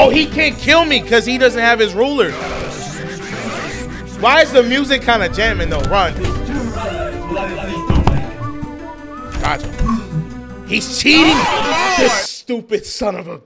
Oh, he can't kill me because he doesn't have his ruler. Why is the music kind of jamming though? Run. Gotcha. He's cheating. Oh, this stupid son of a